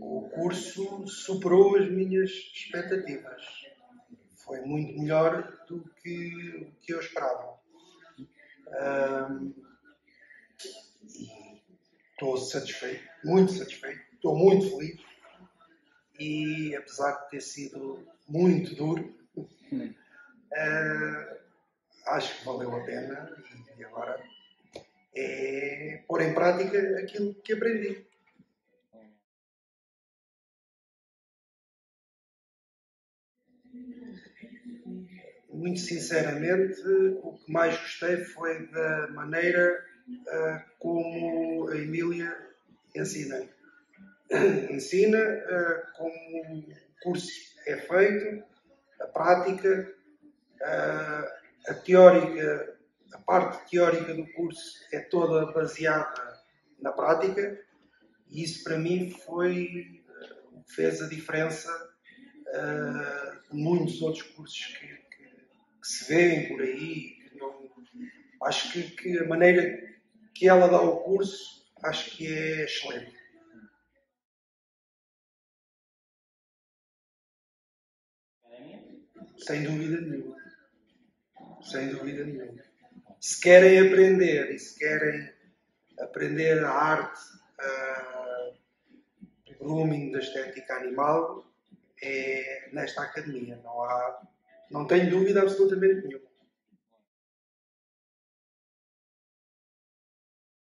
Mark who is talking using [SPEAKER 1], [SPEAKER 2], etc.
[SPEAKER 1] o curso superou as minhas expectativas. Foi muito melhor do que o que eu esperava. Um, estou satisfeito, muito satisfeito, estou muito feliz. E apesar de ter sido muito duro, uh, acho que valeu a pena e agora é pôr em prática aquilo que aprendi. Muito sinceramente, o que mais gostei foi da maneira uh, como a Emília ensina. ensina uh, como o curso é feito, a prática, uh, a teórica a parte teórica do curso é toda baseada na prática e isso para mim foi o que fez a diferença de muitos outros cursos que, que, que se vêem por aí. Não, acho que, que, a maneira que ela dá o curso acho que é excelente. Sem dúvida nenhuma. Sem dúvida nenhuma se querem aprender e se querem aprender a arte uh, grooming, da estética animal, é nesta academia. Não, há, não tenho dúvida absolutamente nenhuma.